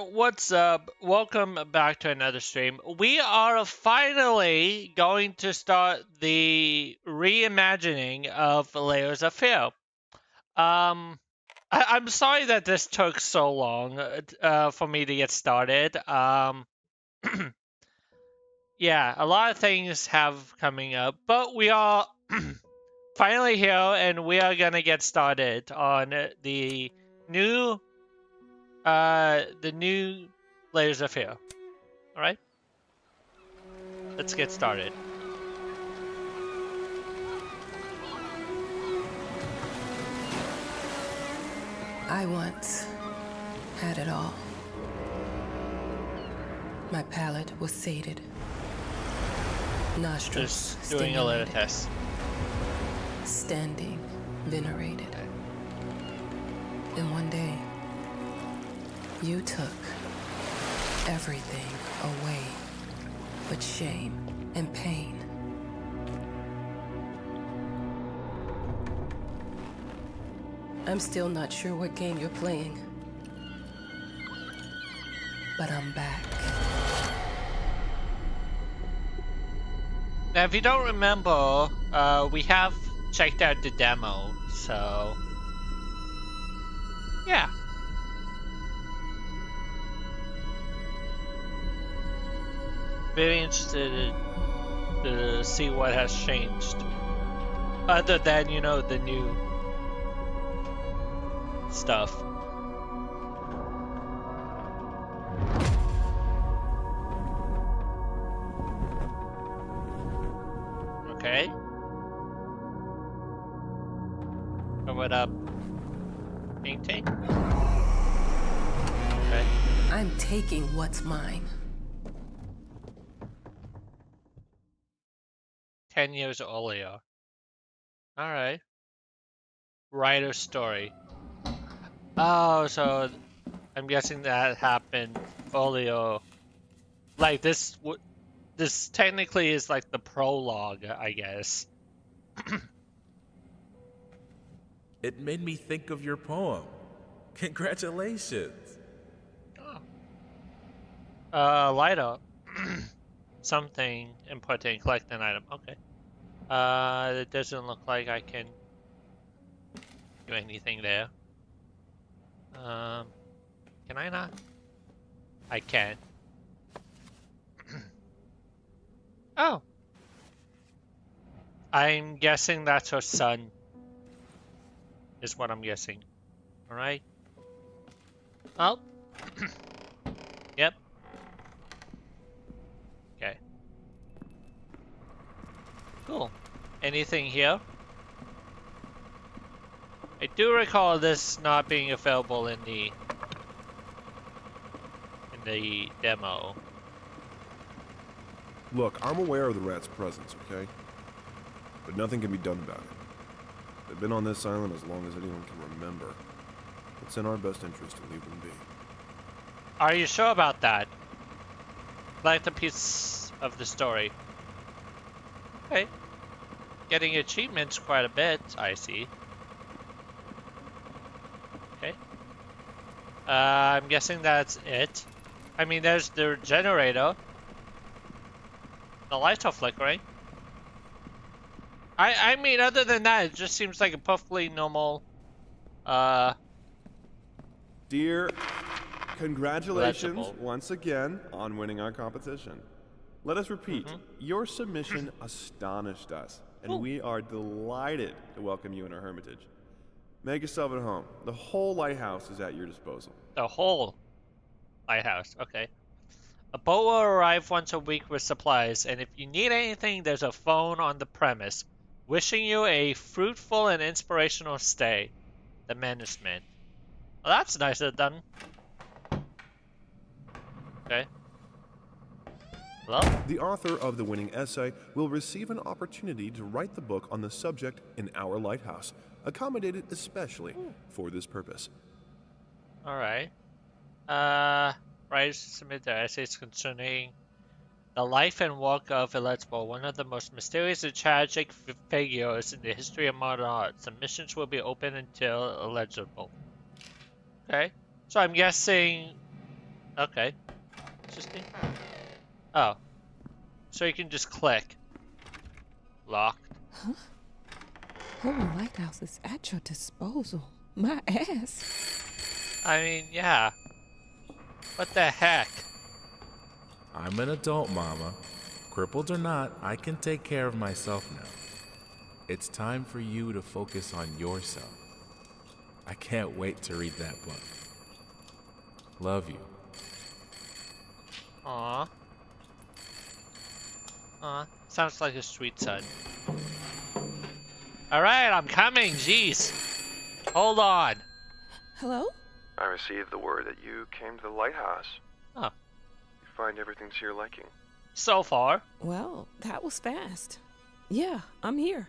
what's up? Welcome back to another stream. We are finally going to start the reimagining of Layers of Fear. Um, I- am sorry that this took so long uh, for me to get started. Um, yeah, a lot of things have coming up, but we are finally here and we are gonna get started on the new uh, the new layers of fear. All right, let's get started. I once had it all. My palate was sated. Nostrils Just doing a little test. Standing, venerated. And one day, you took everything away but shame and pain. I'm still not sure what game you're playing. But I'm back. Now, if you don't remember, uh, we have checked out the demo, so... Yeah. Very interested to see what has changed. Other than, you know, the new stuff. Okay. Covered up painting. Okay. I'm taking what's mine. 10 years earlier. Alright. Writer's story. Oh, so I'm guessing that happened earlier. Like this, this technically is like the prologue, I guess. it made me think of your poem. Congratulations. Oh. Uh, light up. Something important, collect an item. Okay. Uh, it doesn't look like I can do anything there. Um, can I not? I can. oh. I'm guessing that's her son. Is what I'm guessing. Alright. Oh. yep. Okay. Cool. Anything here? I do recall this not being available in the in the demo. Look, I'm aware of the rat's presence, okay? But nothing can be done about it. They've been on this island as long as anyone can remember. It's in our best interest to leave them be. Are you sure about that? Like the piece of the story. Okay. Getting achievements quite a bit, I see. Okay. Uh, I'm guessing that's it. I mean, there's the generator. The lights are flickering. I I mean, other than that, it just seems like a perfectly normal, uh... Dear, congratulations once again on winning our competition. Let us repeat, mm -hmm. your submission astonished us and we are delighted to welcome you in our hermitage. Make yourself at home. The whole lighthouse is at your disposal. The whole lighthouse, okay. A boat will arrive once a week with supplies, and if you need anything, there's a phone on the premise. Wishing you a fruitful and inspirational stay. The management. Well, that's nicer done. Okay. Hello? The author of the winning essay will receive an opportunity to write the book on the subject in our lighthouse, accommodated especially Ooh. for this purpose. All right. Uh, writers submit their essays concerning the life and work of Eletpo, one of the most mysterious and tragic figures in the history of modern art. Submissions will be open until eligible. Okay. So I'm guessing Okay. Interesting. Oh. So you can just click. Locked. Whole lighthouse is at your disposal. My ass. I mean, yeah. What the heck? I'm an adult, Mama. Crippled or not, I can take care of myself now. It's time for you to focus on yourself. I can't wait to read that book. Love you. Aw. Aw. Sounds like a sweet son. Alright, I'm coming, jeez. Hold on. Hello? I received the word that you came to the lighthouse. Oh. You find everything to your liking. So far. Well, that was fast. Yeah, I'm here.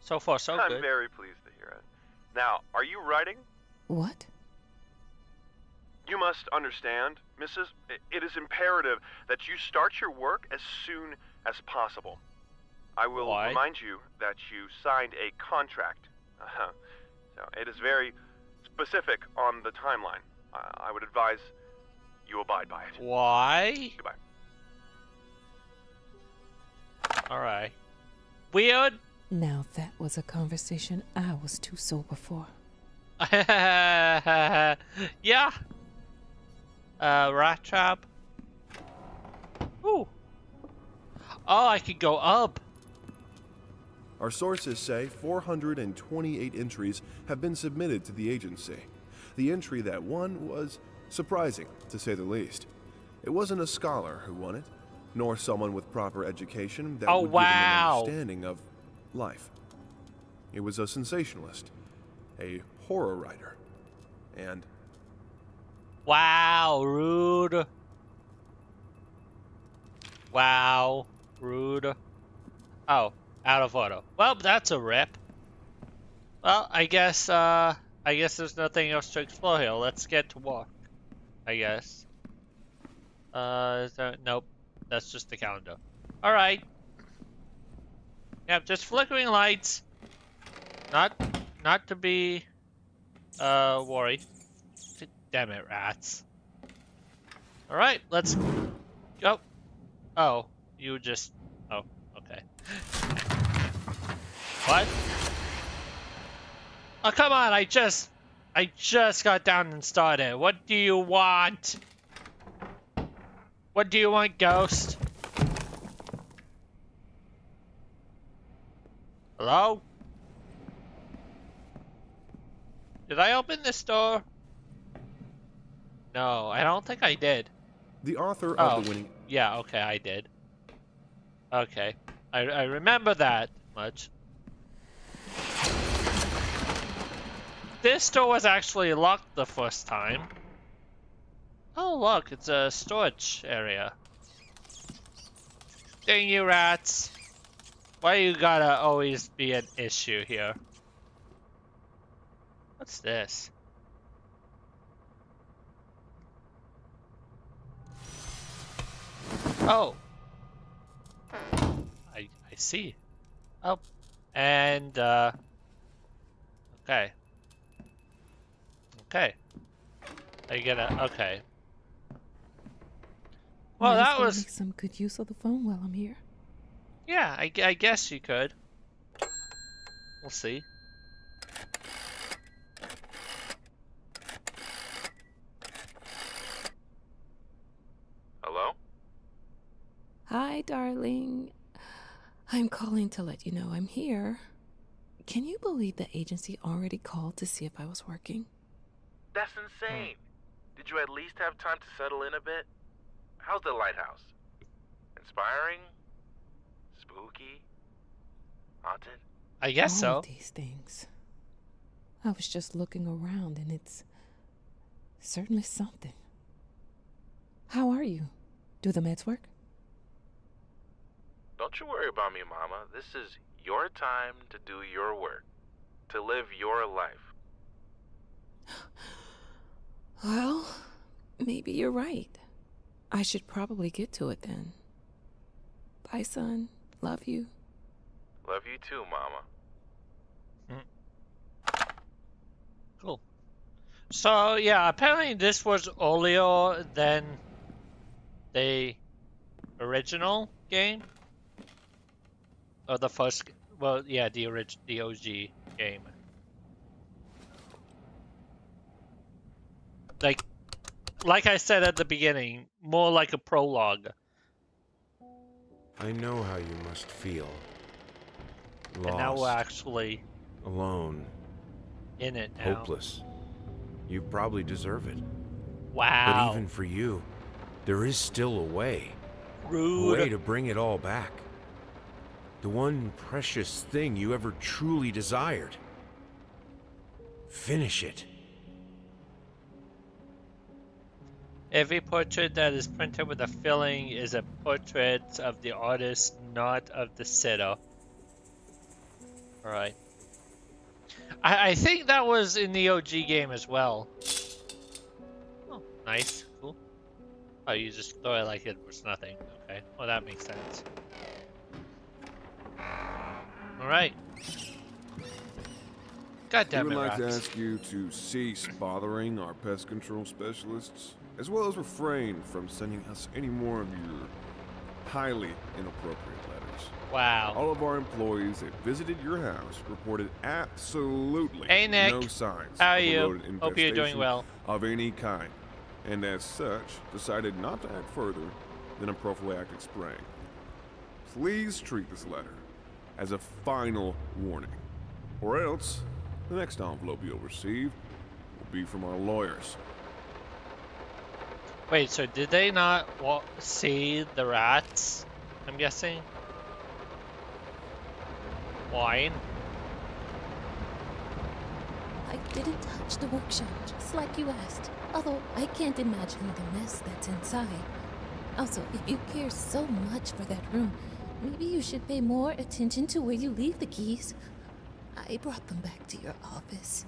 So far, so I'm good. very pleased to hear it. Now, are you writing? What? You must understand, Mrs. It is imperative that you start your work as soon as possible. I will Why? remind you that you signed a contract. Uh-huh. So it is very specific on the timeline. I I would advise you abide by it. Why? Goodbye. Alright. Weird? Now that was a conversation I was too sober for. yeah. Uh, rat trap. Ooh. Oh, I could go up. Our sources say 428 entries have been submitted to the agency. The entry that won was surprising, to say the least. It wasn't a scholar who won it, nor someone with proper education that Oh, would wow. give him an understanding of life. It was a sensationalist, a horror writer, and Wow, rude. Wow, rude. Oh, out of order. Well, that's a rip. Well, I guess, uh, I guess there's nothing else to explore here. Let's get to work. I guess. Uh, is there, nope. That's just the calendar. Alright. Yep, just flickering lights. Not, not to be, uh, worried. Damn it, rats. Alright, let's go. Oh, you just. Oh, okay. What? Oh, come on, I just. I just got down and started. What do you want? What do you want, Ghost? Hello? Did I open this door? No, I don't think I did. the author Oh. of the winning Yeah, okay, I did. Okay. I, I remember that much. This door was actually locked the first time. Oh, look, it's a storage area. Dang you rats. Why you gotta always be an issue here? What's this? Oh. I I see. Oh. And uh Okay. Okay. I get it. Okay. Well, Might that was make some good use of the phone while I'm here. yeah, I, I guess you could. We'll see. Hello? Hi, darling. I'm calling to let you know I'm here. Can you believe the agency already called to see if I was working? That's insane. Did you at least have time to settle in a bit? How's the lighthouse? Inspiring? Spooky? Haunted? I guess All so. of these things. I was just looking around and it's certainly something. How are you? Do the meds work? Don't you worry about me, Mama. This is your time to do your work, to live your life. Well, maybe you're right. I should probably get to it then. Bye, son. Love you. Love you too, Mama. Mm. Cool. So yeah, apparently this was earlier than the original game, or the first. Well, yeah, the original, the OG game. Like, like I said at the beginning, more like a prologue. I know how you must feel. Lost. And now we're actually alone. In it now. Hopeless. You probably deserve it. Wow. But even for you, there is still a way. Rude. A way to bring it all back. The one precious thing you ever truly desired. Finish it. Every portrait that is printed with a filling is a portrait of the artist, not of the sitter. Alright. I, I think that was in the OG game as well. Oh, nice. Cool. Oh, you just throw it like it was nothing. Okay. Well, that makes sense. Alright. God damn we it, would like rocks. to ask you to cease bothering our pest control specialists, as well as refrain from sending us any more of your highly inappropriate letters. Wow. All of our employees that visited your house reported absolutely Hey, Nick. no signs How are you? Hope you're doing well. of any kind, and as such, decided not to act further than a prophylactic spray. Please treat this letter as a final warning, or else the next envelope you'll receive will be from our lawyers. Wait, so did they not wa- see the rats? I'm guessing. Wine. I didn't touch the workshop, just like you asked. Although I can't imagine the mess that's inside. Also, if you care so much for that room, maybe you should pay more attention to where you leave the keys. I brought them back to your office.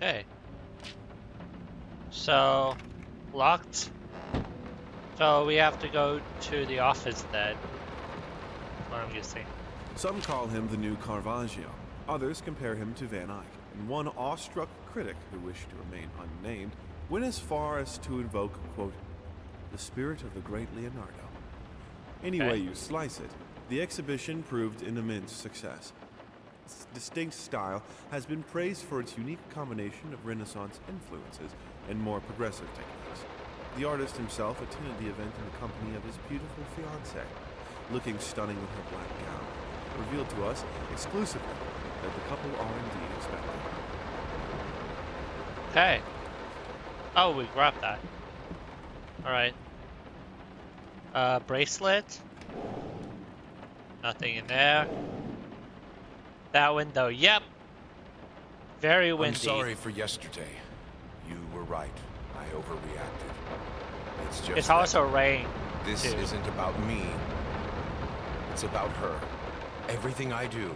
Hey. So, locked. So we have to go to the office then. What I'm guessing. Some call him the new Caravaggio. Others compare him to Van Eyck. And one awestruck critic who wished to remain unnamed went as far as to invoke, quote, the spirit of the great Leonardo. Any way you slice it, the exhibition proved an immense success. Its distinct style has been praised for its unique combination of Renaissance influences and more progressive techniques. The artist himself attended the event in the company of his beautiful fiancée, looking stunning in her black gown, revealed to us exclusively that the couple are indeed expecting. Hey. Oh, we grabbed that. Alright. Uh, bracelet. Nothing in there. That window, yep. Very windy. I'm sorry for yesterday. You were right. I overreacted. It's just It's also rain. This too. isn't about me. It's about her. Everything I do,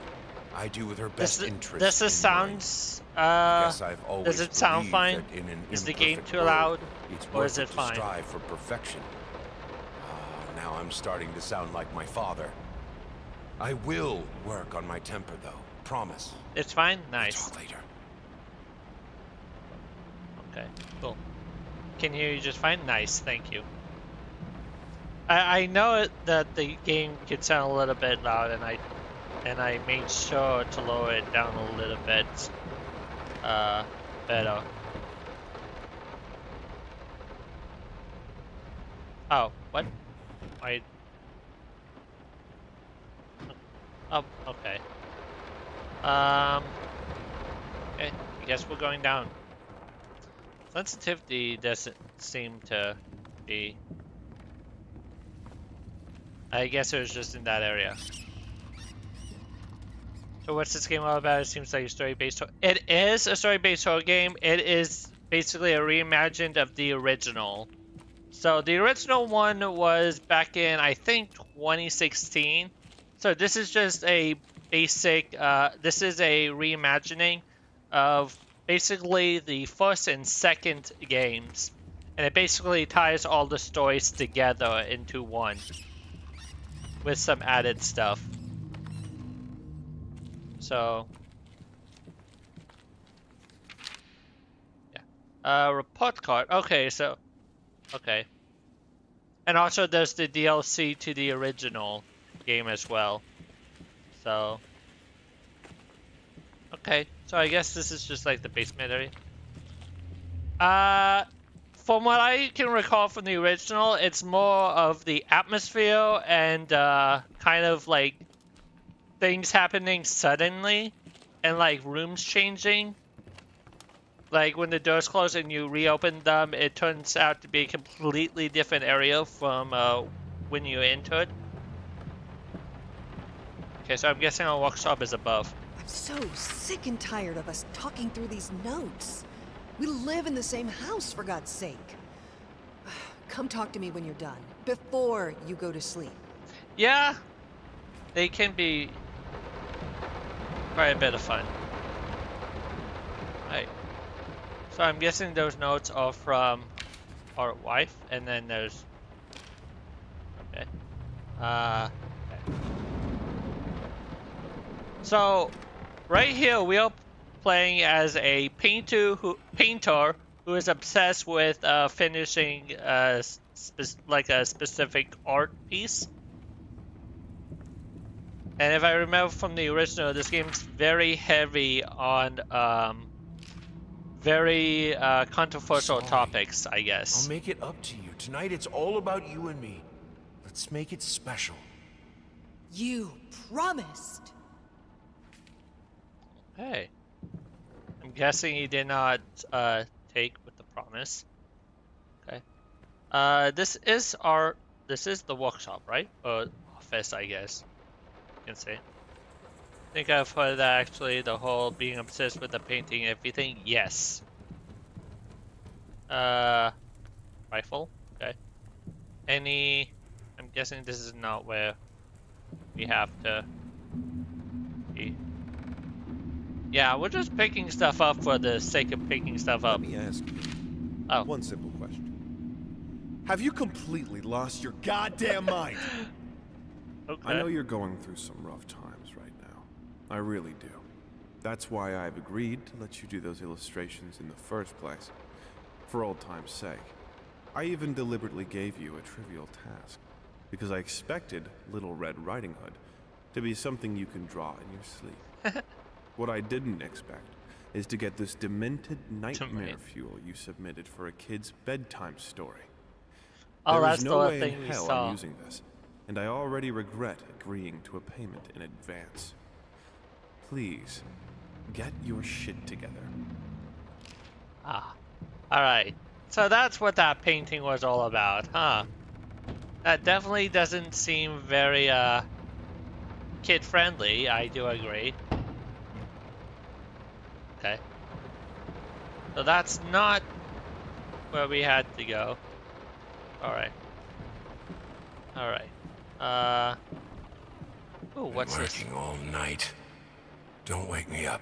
I do with her best This, interest. this is in sounds. Uh, guess I've always does it sound fine? that in an Is the game too loud? Or is it fine? strive for perfection. I'm starting to sound like my father. I will work on my temper, though. Promise. it's fine. We'll Nice. talk later. Okay. Cool. Can hear you just fine. Nice. Thank you. I I know it, that the game could sound a little bit loud, and I and I made sure to lower it down a little bit. Uh, better. Oh, what? I. Oh, okay. Um. Okay, I guess we're going down. Sensitivity doesn't seem to be. I guess it was just in that area. So what's this game all about? It seems like a story-based. It is a story-based horror game. It is basically a reimagined of the original. So the original one was back in I think 2016. So this is just a basic. Uh, this is a reimagining of basically the first and second games, and it basically ties all the stories together into one with some added stuff. So Uh, report card. Okay, so, okay. And also there's the DLC to the original game as well. So, okay. So I guess this is just like the basement area. Uh, from what I can recall from the original, it's more of the atmosphere and uh, kind of like things happening suddenly and like rooms changing like when the doors close and you reopen them, it turns out to be a completely different area from uh, when you entered. Okay, so I'm guessing our workshop is above. I'm so sick and tired of us talking through these notes. We live in the same house, for God's sake. Come talk to me when you're done, before you go to sleep. Yeah, they can be quite a bit of fun. Right. So I'm guessing those notes are from our wife, and then there's... Okay. Uh... Okay. So, right here we are playing as a painter who, painter who is obsessed with uh, finishing uh, like a specific art piece. And if I remember from the original, this game's very heavy on um, very uh, controversial Sorry. topics, I guess. I'll make it up to you. Tonight it's all about you and me. Let's make it special. You promised. Hey. I'm guessing he did not uh, take with the promise. Okay. Uh, this is our... This is the workshop, right? Or office, I guess. You can say. I think I've heard that actually, the whole being obsessed with the painting everything. Yes. Uh, rifle. Okay. Any... I'm guessing this is not where we have to be. Yeah, we're just picking stuff up for the sake of picking stuff up. Let me ask you oh. one simple question. Have you completely lost your goddamn mind? okay. I know you're going through some rough times. I really do. That's why I've agreed to let you do those illustrations in the first place. For old time's sake. I even deliberately gave you a trivial task, because I expected Little Red Riding Hood to be something you can draw in your sleep. what I didn't expect is to get this demented nightmare fuel you submitted for a kid's bedtime story. Oh, there that's is no the way thing in hell saw. I'm using this, and I already regret agreeing to a payment in advance. Please, get your shit together. Ah. Alright. So that's what that painting was all about, huh? That definitely doesn't seem very, uh, kid-friendly, I do agree. Okay. So that's not where we had to go. Alright. Alright. Uh... Ooh, what's Been this? working all night. Don't wake me up.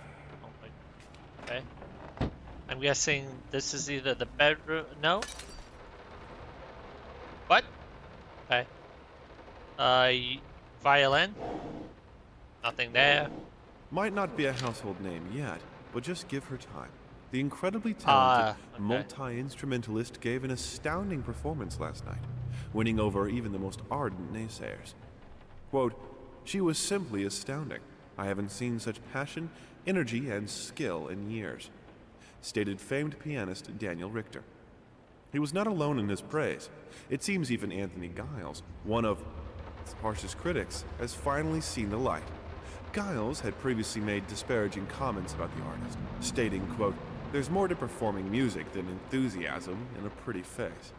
Okay. I'm guessing this is either the bedroom. No. What? Okay. Uh, violin. Nothing there. Might not be a household name yet, but just give her time. The incredibly talented uh, okay. multi-instrumentalist gave an astounding performance last night, winning over even the most ardent naysayers. Quote, she was simply astounding. I haven't seen such passion, energy, and skill in years, stated famed pianist Daniel Richter. He was not alone in his praise. It seems even Anthony Giles, one of its harshest critics, has finally seen the light. Giles had previously made disparaging comments about the artist, stating, quote, there's more to performing music than enthusiasm and a pretty face.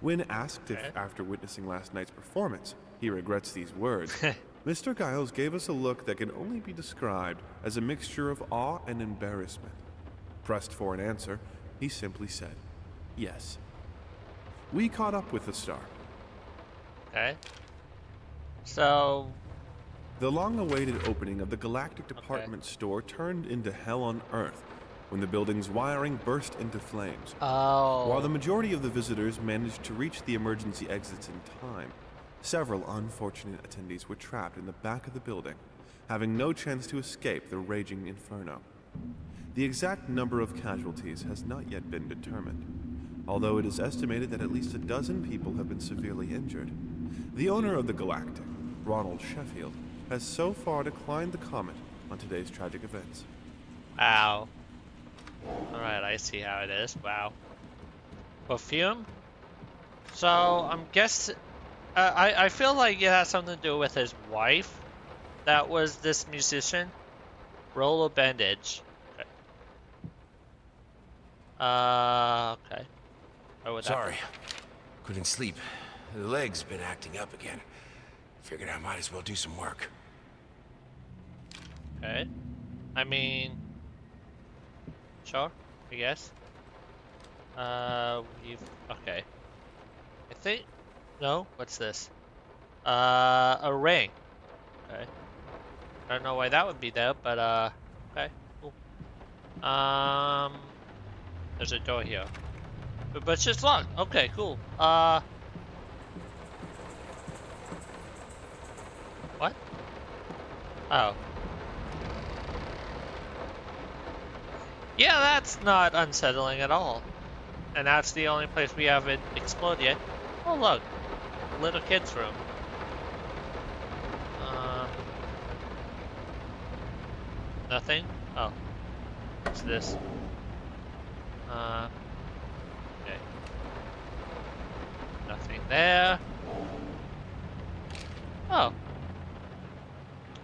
When asked if, after witnessing last night's performance, he regrets these words, Mr. Giles gave us a look that can only be described as a mixture of awe and embarrassment. Pressed for an answer, he simply said, yes. We caught up with the star. Okay. So. The long awaited opening of the Galactic Department okay. store turned into hell on Earth when the building's wiring burst into flames. Oh. While the majority of the visitors managed to reach the emergency exits in time, Several unfortunate attendees were trapped in the back of the building, having no chance to escape the raging inferno. The exact number of casualties has not yet been determined, although it is estimated that at least a dozen people have been severely injured. The owner of the Galactic, Ronald Sheffield, has so far declined the comment on today's tragic events. Wow. Alright, I see how it is. Wow. Perfume? So, I'm guessing... Uh, I, I feel like it has something to do with his wife. That was this musician. Roll a bandage. Okay. Uh, okay. Sorry. Couldn't sleep. The leg's been acting up again. Figured I might as well do some work. Okay. I mean... Sure, I guess. Uh, we've... Okay. I think... No? What's this? Uh, a ring. Okay. I don't know why that would be there, but, uh... Okay, cool. Um... There's a door here. But, but it's just locked. Okay, cool. Uh... What? Oh. Yeah, that's not unsettling at all. And that's the only place we haven't explored yet. Oh look, little kid's room. Um, nothing? Oh. What's this? Uh, okay. Nothing there. Oh.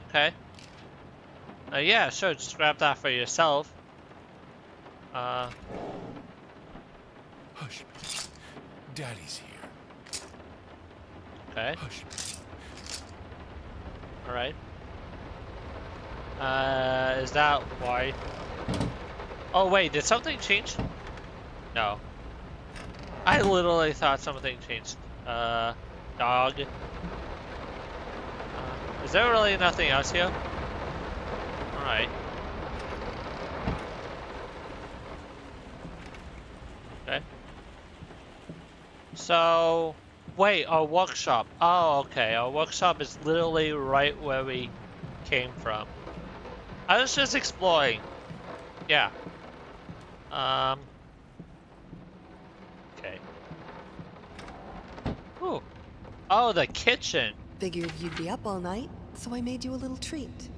Okay. Uh, yeah, sure, just grab that for yourself. Uh. Hush. Daddy's here. Okay. Alright. Uh, is that why? Oh wait, did something change? No. I literally thought something changed. Uh, dog. Uh, is there really nothing else here? Alright. Okay. So, wait, our workshop. Oh, okay. Our workshop is literally right where we came from. I was just exploring. Yeah. Um. Okay. Ooh. Oh, the kitchen. Figured you'd be up all night, so I made you a little treat.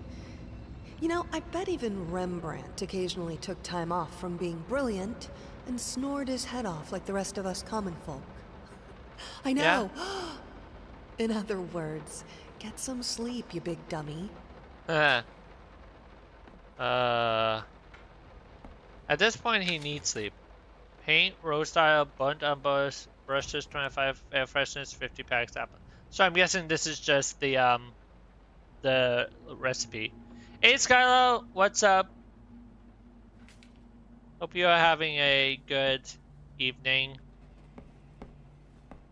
You know, I bet even Rembrandt occasionally took time off from being brilliant and snored his head off like the rest of us common folk. I know. In other words, get some sleep, you big dummy. Uh. Uh. At this point, he needs sleep. Paint, rose style, burnt umbers, brushes, 25 air freshness, 50 packs apple. So I'm guessing this is just the um, the recipe. Hey Skylo, what's up? Hope you are having a good evening.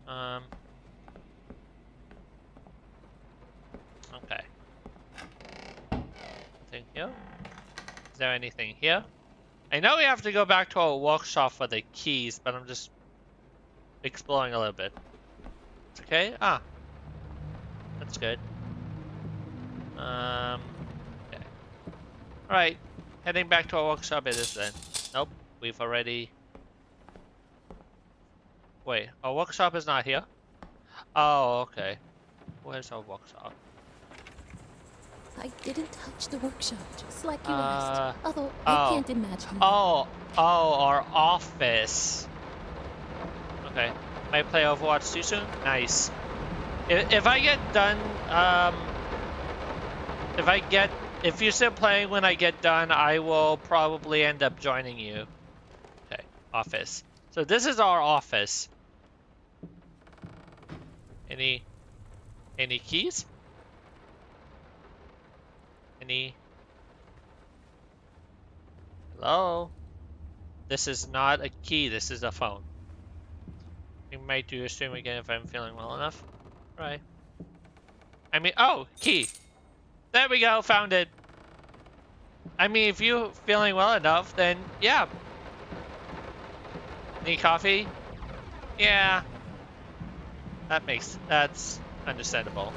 Um. Okay. Anything here? Is there anything here? I know we have to go back to our workshop for the keys, but I'm just exploring a little bit. Okay? Ah. That's good. Um, okay. Alright. Heading back to our workshop it is then. Nope. We've already... Wait, our workshop is not here? Oh, okay. Where's our workshop? I didn't touch the workshop, just like you Uh, asked. Although oh. I can't imagine. Oh, oh, our office. Okay. Might play Overwatch too soon? Nice. If, if I get done, um, if I get, if you're still playing when I get done, I will probably end up joining you. Okay, office. So this is our office. Any, any keys? Any? Hello? This is not a key, this is a phone. We might do a stream again if I'm feeling well enough. Right. I mean, oh, key. There we go, found it. I mean, if you're feeling well enough, then yeah. Need coffee? Yeah. That makes, that's understandable.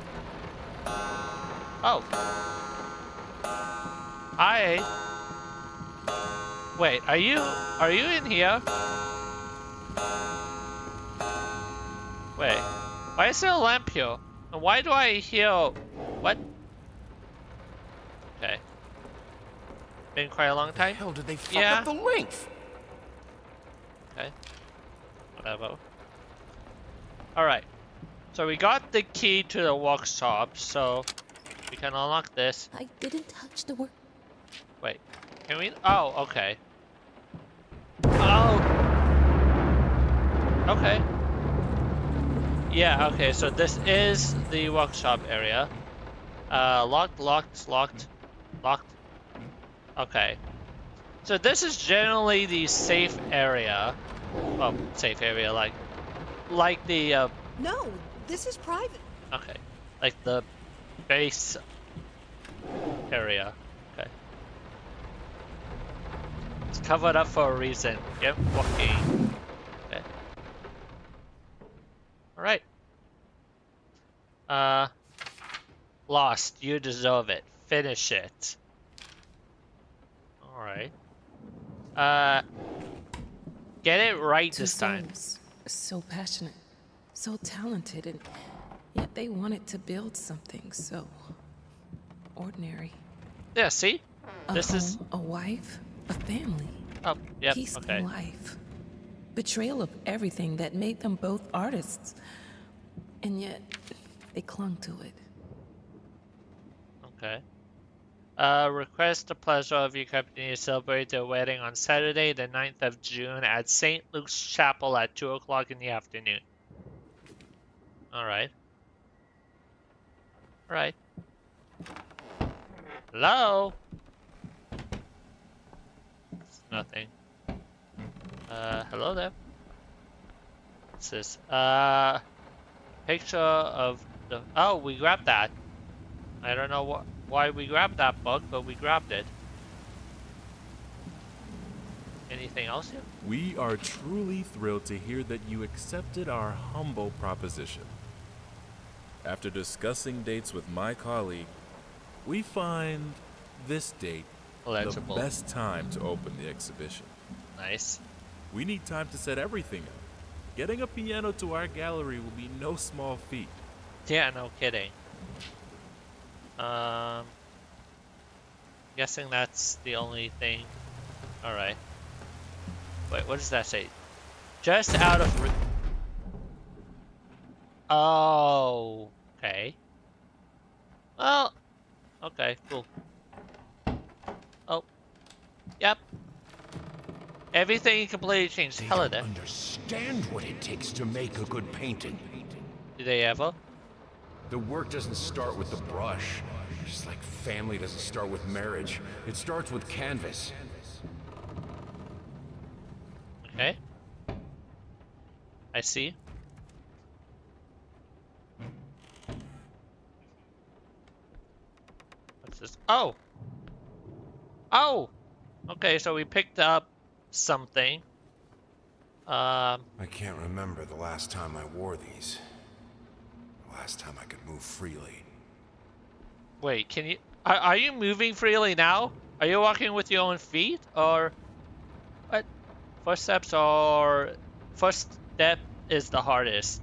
Oh. Hi. Wait, are you are you in here? Wait, why is there a lamp here? And why do I hear what? Okay. Been quite a long time. hell did they fuck Yeah. up the length? Okay. Whatever. Alright. So we got the key to the workshop, so we can unlock this. I didn't touch the work. Wait. Can we? Oh, okay. Oh. Okay. Yeah, okay, so this is the workshop area. Uh, locked, locked, locked, locked. Okay. So this is generally the safe area. Well, safe area, like, like the, uh, No, this is private. okay, like the base area. Okay. It's covered up for a reason. Yep, walking. Okay. Alright. Uh, lost. You deserve it. Finish it. Alright. Uh, get it right Two this time. so passionate, so talented, and yet they wanted to build something so ordinary. Yeah, see? A This home, is- a wife, a family, Oh, yep, peaceful okay. life. Betrayal of everything that made them both artists, and yet they clung to it. Okay. Uh, request the pleasure of your company to celebrate their wedding on Saturday, the 9th of June at St. Luke's Chapel at 2 o'clock in the afternoon. Alright. Alright. Hello? Nothing. Uh, hello there. What's this? Uh, picture of the... Oh, we grabbed that. I don't know wh why we grabbed that bug, but we grabbed it. Anything else here? We are truly thrilled to hear that you accepted our humble proposition. After discussing dates with my colleague, we find this date Legible. the best time to open the exhibition. Nice. We need time to set everything up. Getting a piano to our gallery will be no small feat. Yeah, no kidding. Um, guessing that's the only thing. All right. Wait, what does that say? Just out of. Oh, okay. Well, okay, cool. Oh, yep. Everything completely changed. They Hello there. understand what it takes to make a good painting. Do they ever? The work doesn't start with the brush. Just like family doesn't start with marriage. It starts with canvas. Okay. I see. What's this? Oh! Oh! Okay, so we picked up something. Um, I can't remember the last time I wore these. The last time I could move freely. wait, can you... Are, are you moving freely now? Are you walking with your own feet? Or... What? First steps are... First step is the hardest.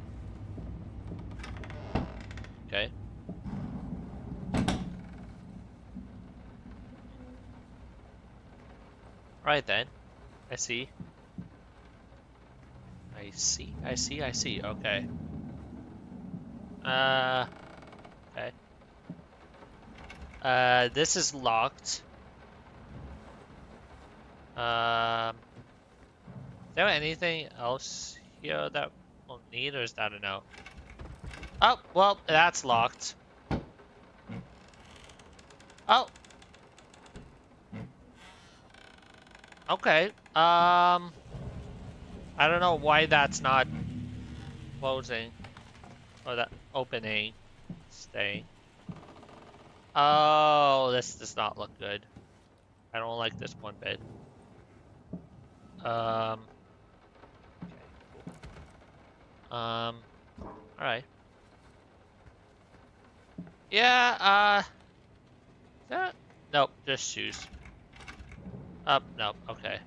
Right then. I see. I see, I see, I see. Okay. Uh... Okay. Uh, this is locked. Um... Is there anything else here that we'll need, or is that a no? Oh, well, that's locked. Oh! Okay, um... I don't know why that's not closing. Or that opening. Stay. Oh, this does not look good. I don't like this one bit. Um... Okay. Um... Alright. Yeah, uh... That? Nope, just shoes. Up, no, okay.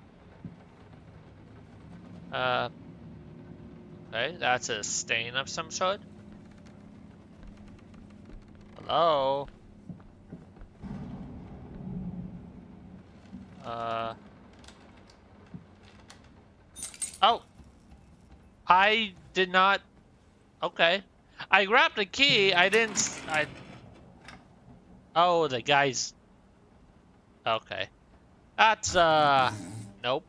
Uh, okay, that's a stain of some sort. Hello? Uh. Oh! I did not... Okay. I grabbed the key, I didn't... I... Oh, the guy's... Okay. That's, uh... Nope.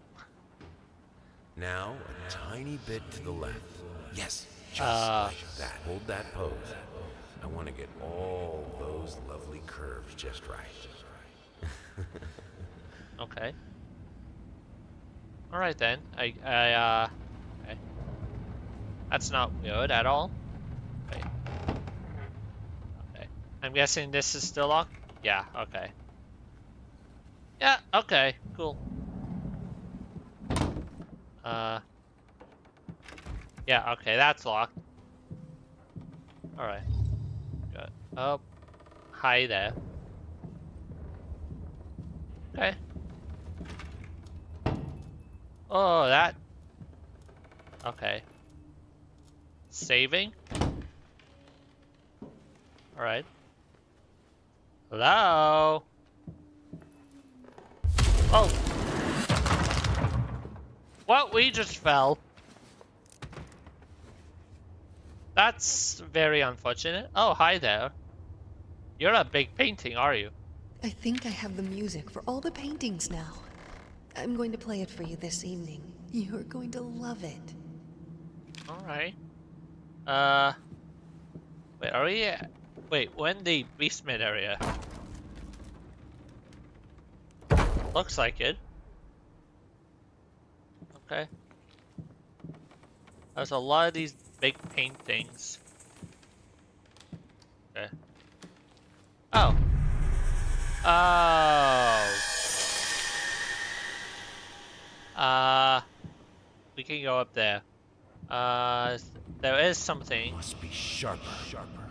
Now, a tiny bit to the left. Yes, just Uh. like that. Hold that pose. I want to get all those lovely curves just right. Okay. Alright then. I, I, uh... Okay. That's not good at all. Wait. Okay. I'm guessing this is still locked? Yeah, okay. Yeah, okay, cool. Uh... Yeah, okay, that's locked. Alright. Oh. Hi there. Okay. Oh, that. Okay. Saving? Alright. Hello? Oh! What? We just fell. That's very unfortunate. Oh, hi there. You're a big painting, are you? I think I have the music for all the paintings now. I'm going to play it for you this evening. You're going to love it. Alright. Uh. Wait, are we at. Wait, when the basement area? Looks like it. Okay. There's a lot of these big paintings. Okay. Oh. Oh. Uh. We can go up there. Uh, there is something. Must be sharper. Sharper.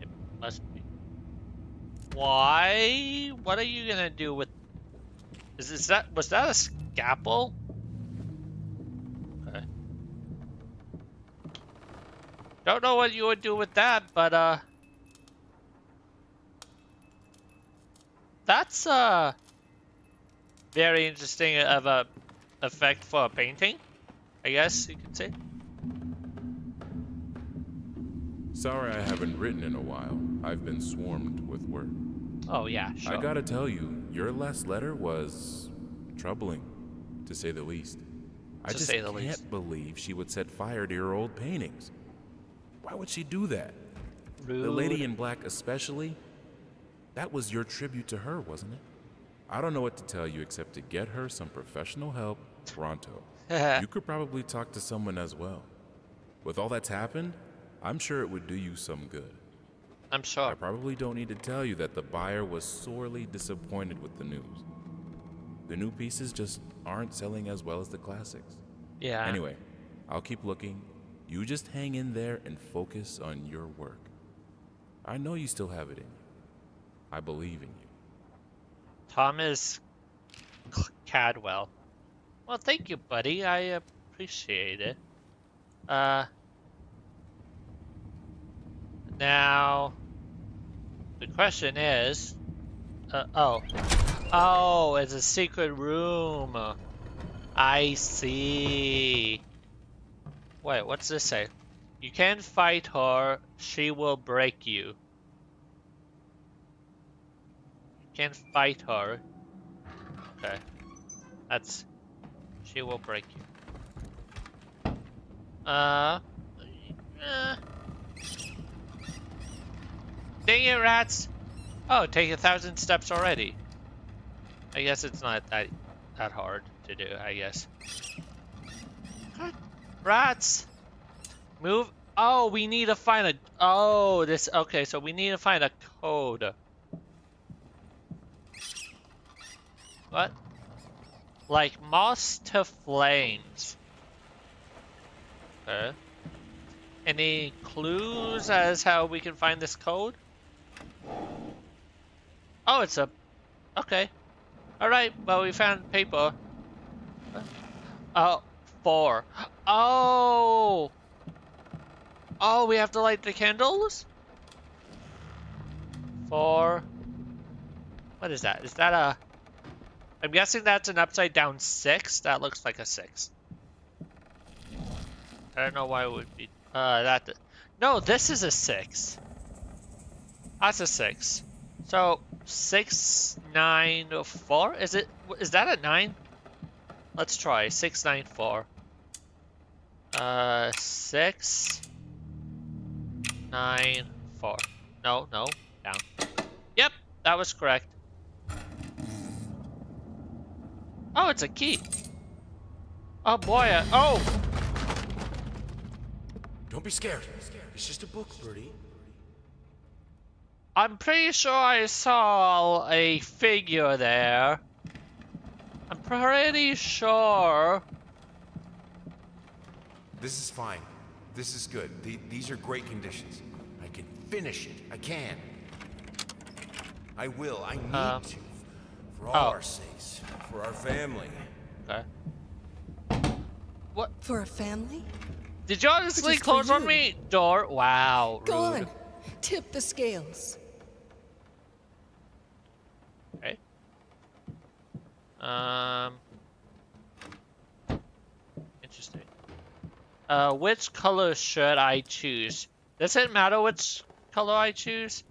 It must be. Why? What are you gonna do with? Is, is that was that a scalpel? Okay. Don't know what you would do with that, but uh, that's uh very interesting of a effect for a painting. I guess you could say. Sorry I haven't written in a while. I've been swarmed with work. Oh yeah, sure. I gotta tell you, your last letter was troubling, to say the least. I To just say the can't least. believe she would set fire to your old paintings. Why would she do that? Rude. The lady in black, especially. That was your tribute to her, wasn't it? I don't know what to tell you except to get her some professional help pronto. you could probably talk to someone as well. With all that's happened, I'm sure it would do you some good. I'm sure. I probably don't need to tell you that the buyer was sorely disappointed with the news. The new pieces just aren't selling as well as the classics. Yeah. Anyway, I'll keep looking. You just hang in there and focus on your work. I know you still have it in you. I believe in you. Thomas Caldwell. Well, thank you, buddy. I appreciate it. Uh. Now, the question is, uh, oh, oh, it's a secret room. I see. Wait, what's this say? You can't fight her. She will break you. You can't fight her. Okay. That's... She will break you. Uh... uh. Dang it, rats! Oh, take a thousand steps already. I guess it's not that that hard to do, I guess. Rats! Move. Oh, we need to find a... Oh, this... Okay, so we need to find a code. What? Like moss to flames. Okay. Any clues as how we can find this code? Oh, it's a... Okay. Alright, well we found paper. Oh, four. Oh! Oh, we have to light the candles? Four. What is that? Is that a... I'm guessing that's an upside down six? That looks like a six. I don't know why it would be... Uh, that... No, this is a six. That's a six. So, six, nine, four? Is it... Is that a nine? Let's try. Six, nine, four. Uh, six, nine, four. No, no, down. Yep, that was correct. Oh, it's a key. Oh boy, uh, oh! Don't be scared. It's just a book, Birdie. I'm pretty sure I saw a figure there. I'm pretty sure. This is fine. This is good. The, these are great conditions. I can finish it. I can. I will. I need Um, to. For all oh. our sakes. For our family. Okay. What? For a family? Did you honestly Just for close on me? Door? Wow. Go rude. on. Tip the scales. Um. Interesting. Uh, which color should I choose? Does it matter which color I choose?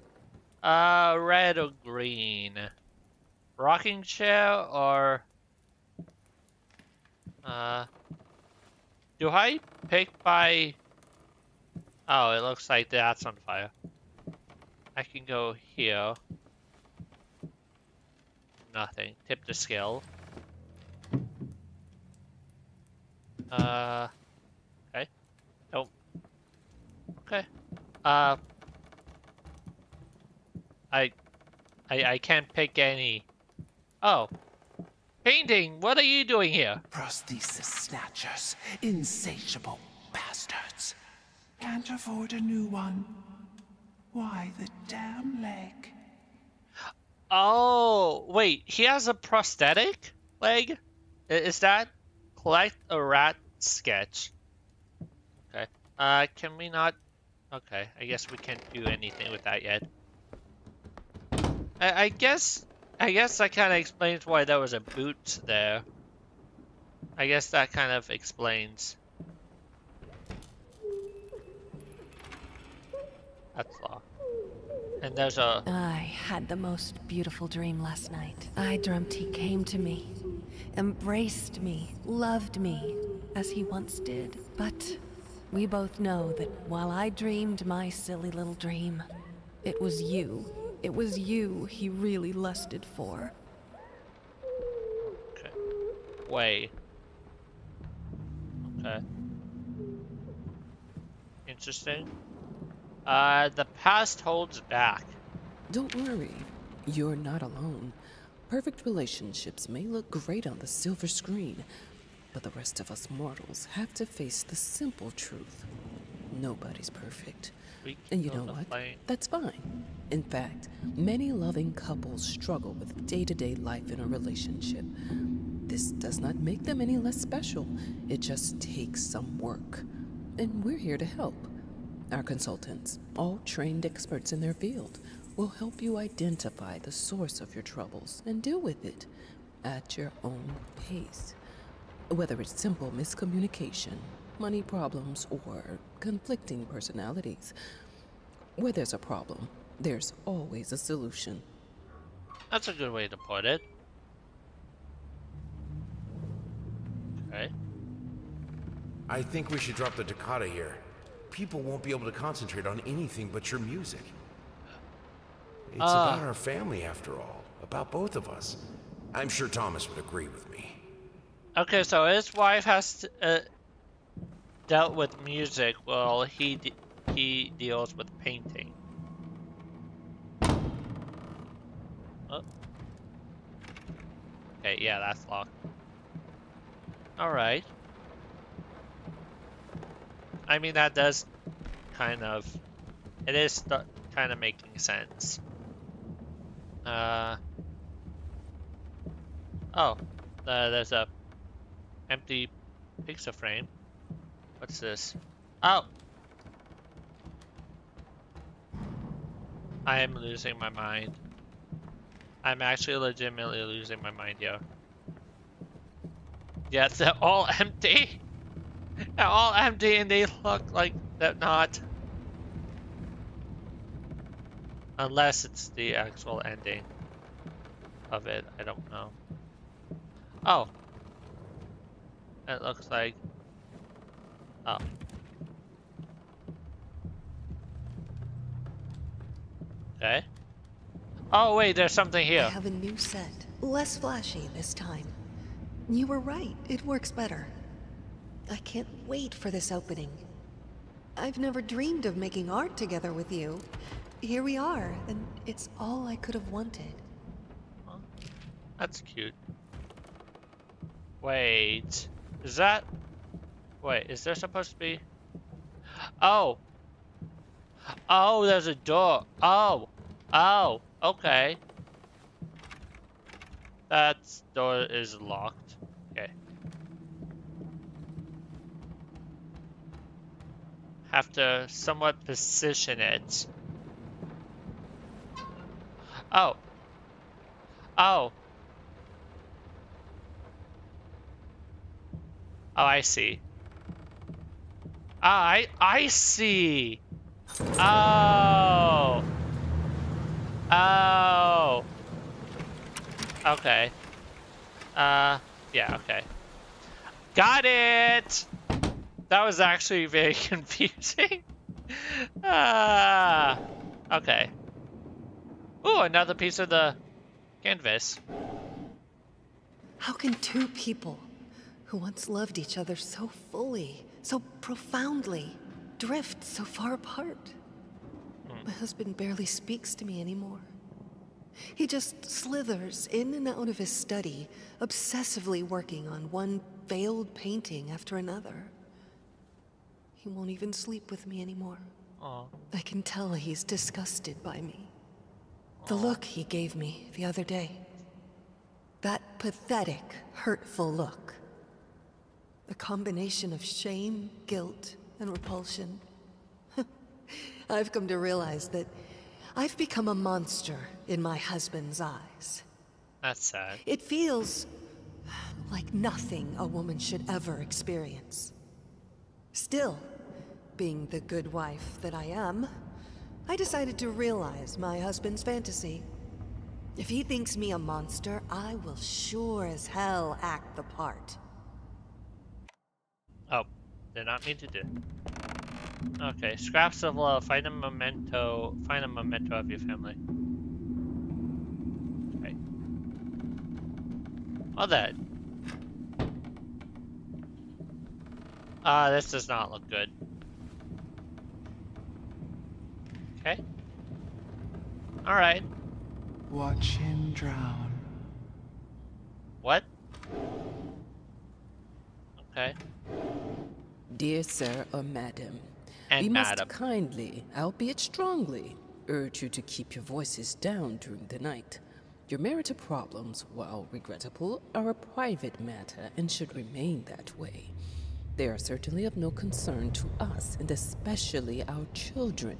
Uh, red or green? Rocking chair or... Uh... Do I pick by... Oh, it looks like that's on fire. I can go here. Nothing. Tip the scale. Uh. Okay. Nope. Okay. Uh. I. I. I can't pick any. Oh. Painting. What are you doing here? Prosthesis snatchers, insatiable bastards. Can't afford a new one. Why the damn leg? Oh, wait. He has a prosthetic leg. Is that collect a rat sketch? Okay. Uh, can we not? Okay. I guess we can't do anything with that yet. I, I guess. I guess that kind of explains why there was a boot there. I guess that kind of explains. That's law. And there's a. I had the most beautiful dream last night. I dreamt he came to me, embraced me, loved me, as he once did. But we both know that while I dreamed my silly little dream, it was you. It was you he really lusted for. Okay. Way. Okay. Interesting. Uh, the past holds back. Don't worry, you're not alone. Perfect relationships may look great on the silver screen, but the rest of us mortals have to face the simple truth. Nobody's perfect. And you know what? plane. That's fine. In fact, many loving couples struggle with day to day life in a relationship. This does not make them any less special, it just takes some work. And we're here to help. Our consultants, all trained experts in their field, will help you identify the source of your troubles and deal with it at your own pace. Whether it's simple miscommunication, money problems, or conflicting personalities, where there's a problem, there's always a solution. That's a good way to put it. Okay. I think we should drop the toccata here. People won't be able to concentrate on anything but your music. It's Ah. about our family, after all. About both of us. I'm sure Thomas would agree with me. Okay, so his wife has to, uh, dealt with music while he de he deals with painting. Oh. Okay, yeah, that's locked. All right. I mean, that does kind of, it is kind of making sense. Uh. Oh, uh, there's a empty picture frame. What's this? Oh! I am losing my mind. I'm actually legitimately losing my mind here. Yeah, they're all empty. They're all empty and they look like they're not. Unless it's the actual ending of it, I don't know. Oh. It looks like... Oh. Okay. Oh wait, there's something here. I have a new set. Less flashy this time. You were right, it works better. I can't wait for this opening. I've never dreamed of making art together with you. Here we are, and it's all I could have wanted. That's cute. Wait, is that... Wait, is there supposed to be... Oh! Oh, there's a door. Oh! Oh, okay. That door is locked. Okay. Have to somewhat position it. Oh. Oh. Oh, I see. Ah, I I see. Oh. Oh. Okay. Uh, yeah, okay. Got it! That was actually very confusing. Ah, okay. Ooh, another piece of the canvas. How can two people who once loved each other so fully, so profoundly, drift so far apart? Hmm. My husband barely speaks to me anymore. He just slithers in and out of his study, obsessively working on one failed painting after another. He won't even sleep with me anymore. Aww. I can tell he's disgusted by me. The look he gave me the other day. That pathetic, hurtful look. The combination of shame, guilt, and repulsion. I've come to realize that I've become a monster in my husband's eyes. That's sad. It feels like nothing a woman should ever experience. Still, being the good wife that I am, I decided to realize my husband's fantasy. If he thinks me a monster, I will sure as hell act the part. Oh, did not mean to do. Okay, scraps of love. Find a memento. Find a memento of your family. Okay. All that. Ah, uh, this does not look good. Okay. All right. Watch him drown. What? Okay. Dear sir or madam, and we madam. must kindly, albeit strongly, urge you to keep your voices down during the night. Your marital problems, while regrettable, are a private matter and should remain that way. They are certainly of no concern to us, and especially our children.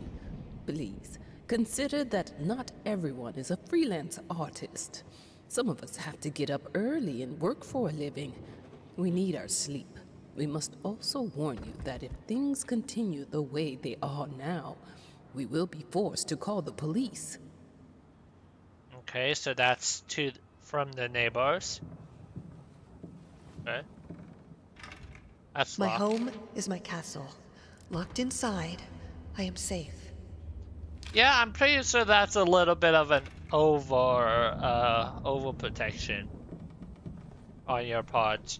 Please, consider that not everyone is a freelance artist. Some of us have to get up early and work for a living. We need our sleep. We must also warn you that if things continue the way they are now, we will be forced to call the police. Okay, so that's to from the neighbors. Okay. That's my locked. home is my castle. Locked inside, I am safe. Yeah, I'm pretty sure that's a little bit of an over uh overprotection on your part.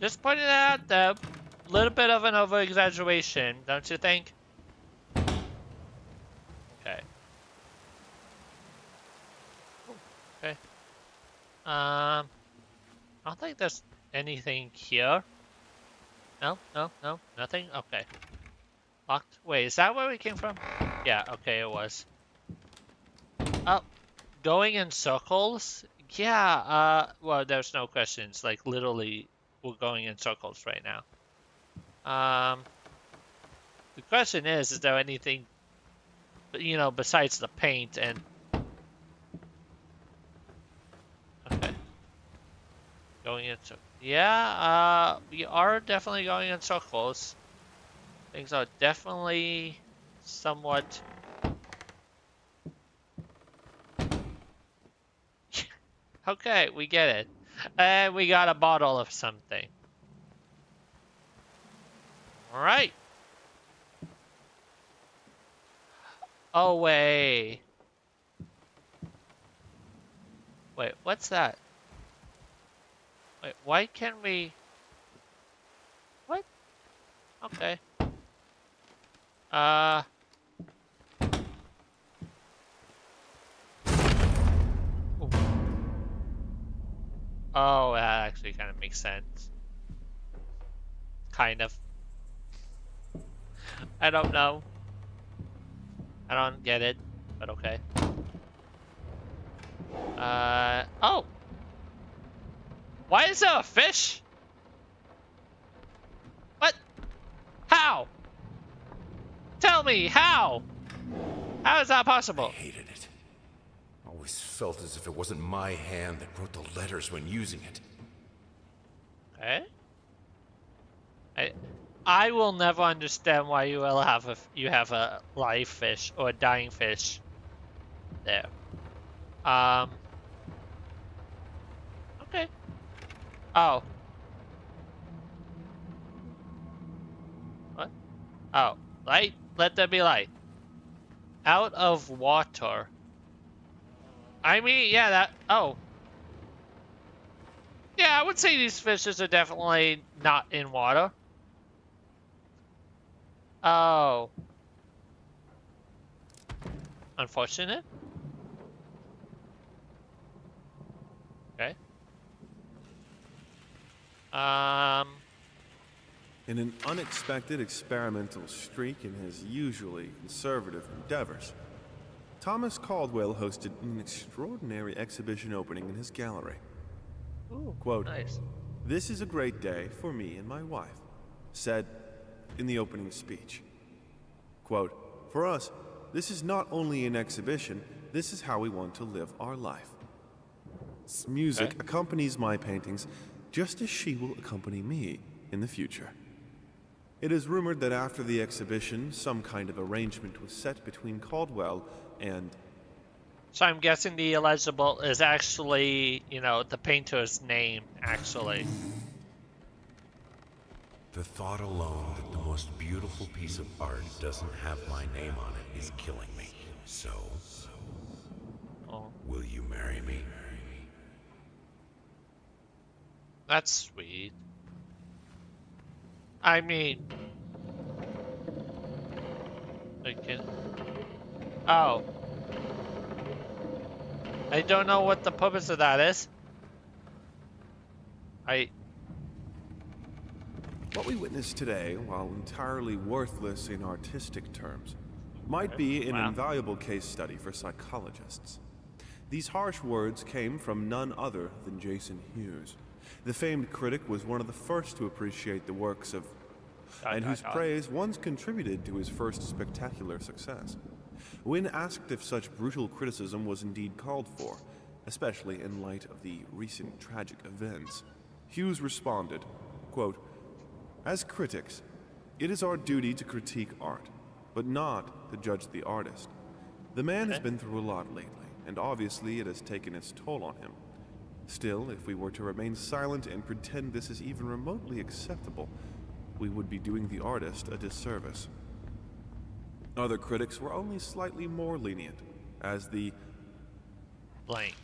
Just it out. A little bit of an over-exaggeration, don't you think? Okay. Okay. Um, I don't think there's anything here. No, no, no, nothing? Okay. Locked? Wait, is that where we came from? Yeah, okay, it was. Oh, going in circles yeah, uh, well, there's no questions. Like, literally, we're going in circles right now. Um, the question is, is there anything, you know, besides the paint and... Okay. Going into... Yeah, uh, we are definitely going in circles. Things are definitely somewhat Okay, we get it. And we got a bottle of something. Alright. Away. wait. Wait, what's that? Wait, why can't we... What? Okay. Uh... Oh, that actually kind of makes sense. Kind of. I don't know. I don't get it, but okay. Uh, oh! Why is there a fish? What? How? Tell me, how? How is that possible? I hated. Always felt as if it wasn't my hand that wrote the letters when using it. Okay. I, I will never understand why you will have a you have a live fish or a dying fish there. Um. Okay. Oh. What? Oh, light. Let there be light. Out of water. I mean, yeah, that. Oh. Yeah, I would say these fishes are definitely not in water. Oh. Unfortunate. Okay. Um. In an unexpected experimental streak in his usually conservative endeavors, Thomas Caldwell hosted an extraordinary exhibition opening in his gallery. Ooh, Quote, nice. This is a great day for me and my wife, said in the opening speech. Quote, For us, this is not only an exhibition, this is how we want to live our life. Music okay. accompanies my paintings just as she will accompany me in the future. It is rumored that after the exhibition, some kind of arrangement was set between Caldwell and. So I'm guessing the illegible is actually, you know, the painter's name, actually. The thought alone that the most beautiful piece of art doesn't have my name on it is killing me. So, oh. will you marry me? That's sweet. I mean, I can. Oh. I don't know what the purpose of that is. I. What we witness today, while entirely worthless in artistic terms, might be an wow. invaluable case study for psychologists. These harsh words came from none other than Jason Hughes. The famed critic was one of the first to appreciate the works of and whose praise once contributed to his first spectacular success. When asked if such brutal criticism was indeed called for, especially in light of the recent tragic events, Hughes responded, quote, As critics, it is our duty to critique art, but not to judge the artist. The man has been through a lot lately, and obviously it has taken its toll on him. Still, if we were to remain silent and pretend this is even remotely acceptable, we would be doing the artist a disservice. Other critics were only slightly more lenient, as the blank.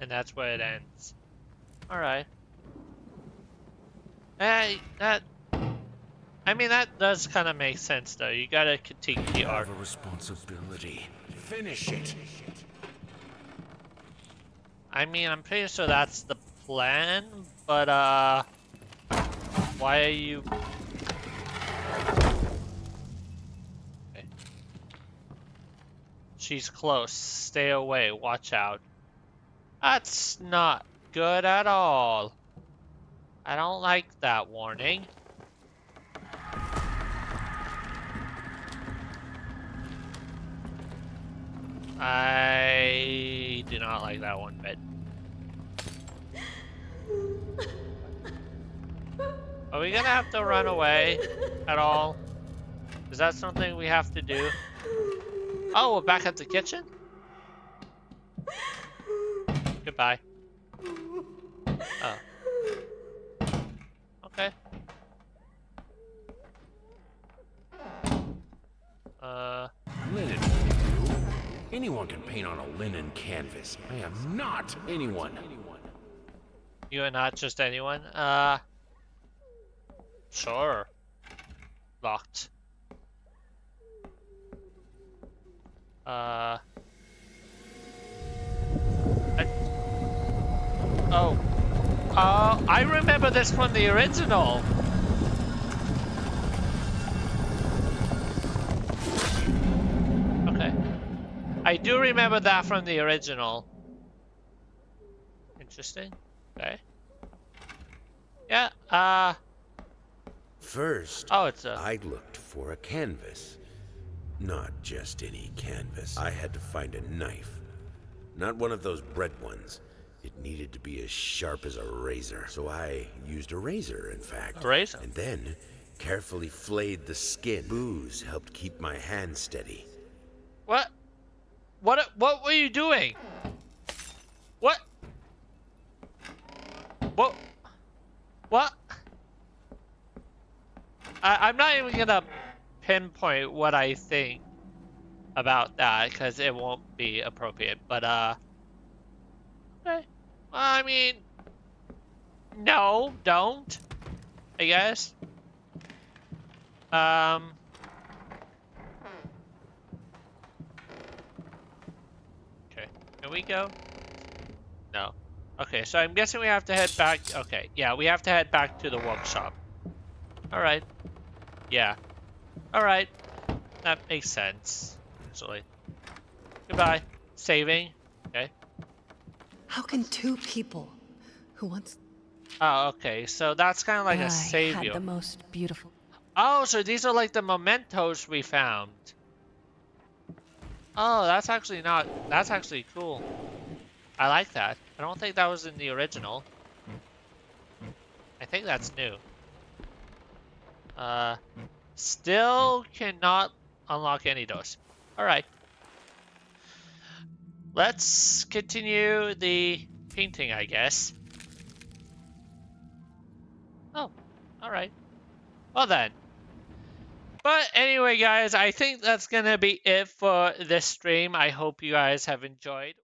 And that's where it ends. Alright. Hey, that... I mean, that does kind of make sense, though. You gotta critique the art. have a responsibility. Finish it. I mean, I'm pretty sure that's the plan, but, uh... Why are you... She's close. Stay away. Watch out. That's not good at all. I don't like that warning. I do not like that one bit. Are we gonna have to run away at all? Is that something we have to do? Oh, we're back at the kitchen? Goodbye. Oh. Okay. Uh. Linen. Anyone can paint on a linen canvas. I am not anyone. You are not just anyone? Uh. Sure. Locked. Uh. I, oh. Uh, I remember this from the original. Okay. I do remember that from the original. Interesting. Okay. Yeah, uh... First, oh, it's a... I looked for a canvas. Not just any canvas. I had to find a knife. Not one of those bread ones. It needed to be as sharp as a razor. So I used a razor, in fact. A razor? And then carefully flayed the skin. Booze helped keep my hand steady. What? What? What were you doing? What? What? What? I, I'm not even gonna pinpoint what I think about that because it won't be appropriate. But uh, okay. Well, I mean, no, don't. I guess. Um. Okay, can we go? No. Okay, so I'm guessing we have to head back. Okay, yeah, we have to head back to the workshop. All right. Yeah. All right. That makes sense. Actually. Goodbye. Saving. Okay. How can two people who once Oh, okay. So that's kind of like I a savior. had the most beautiful. Oh, so these are like the mementos we found. Oh, that's actually not. That's actually cool. I like that. I don't think that was in the original. I think that's new. Uh, still cannot unlock any doors. Alright. Let's continue the painting, I guess. Oh, alright. Well then. But anyway, guys, I think that's gonna be it for this stream. I hope you guys have enjoyed.